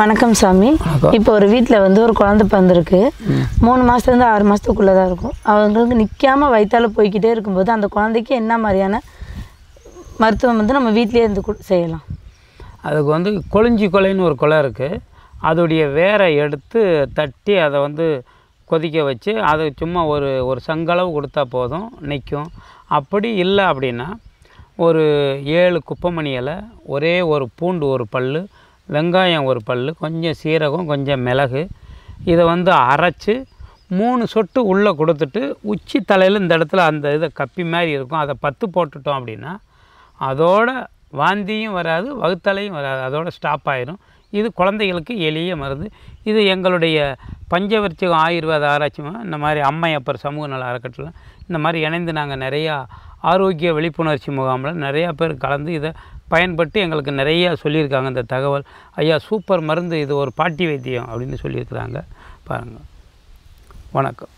வணக்கம் சாமி. இப்போ ஒரு வீட்டில் வந்து ஒரு குழந்தை பிறந்திருக்கு. மூணு மாதத்துலேருந்து ஆறு மாதத்துக்குள்ளே தான் இருக்கும். அவங்களுக்கு நிற்காம வயிற்றால போய்க்கிட்டே இருக்கும்போது அந்த குழந்தைக்கு என்ன மாதிரியான மருத்துவம் வந்து நம்ம வீட்டிலேயே இருந்து செய்யலாம். அதுக்கு வந்து கொளிஞ்சி கொலைன்னு ஒரு கொலை இருக்குது அதோடைய வேரை எடுத்து தட்டி அதை வந்து கொதிக்க வச்சு அது சும்மா ஒரு ஒரு சங்களவு கொடுத்தா போதும் நிற்கும் அப்படி இல்லை அப்படின்னா ஒரு ஏழு குப்பைமணி இலை ஒரே ஒரு பூண்டு ஒரு பல் வெங்காயம் ஒரு பல் கொஞ்சம் சீரகம் கொஞ்சம் மிளகு. இதை வந்து அரைச்சி மூணு சொட்டு உள்ளே கொடுத்துட்டு உச்சி தலையில் இந்த இடத்துல அந்த இதை கப்பி மாதிரி இருக்கும். அதை பத்து போட்டுட்டோம் அப்படின்னா அதோட வாந்தியும் வராது வகுத்தலையும் வராது. அதோட ஸ்டாப் ஆயிரும். இது குழந்தைகளுக்கு எளிய மருந்து. இது எங்களுடைய பஞ்சவர்ச்சகம் ஆயுர்வேத ஆராய்ச்சி இந்த மாதிரி அம்மையப்பர் சமூக நல அறக்கட்டளை. இந்த மாதிரி இணைந்து நாங்கள் நிறையா ஆரோக்கிய விழிப்புணர்ச்சி முகாமில் நிறையா பேர் கலந்து இதை பயன்பட்டு எங்களுக்கு நிறையா சொல்லியிருக்காங்க இந்த தகவல். ஐயா சூப்பர் மருந்து இது ஒரு பாட்டி வைத்தியம் அப்படின்னு சொல்லியிருக்கிறாங்க. பாருங்கள் வணக்கம்.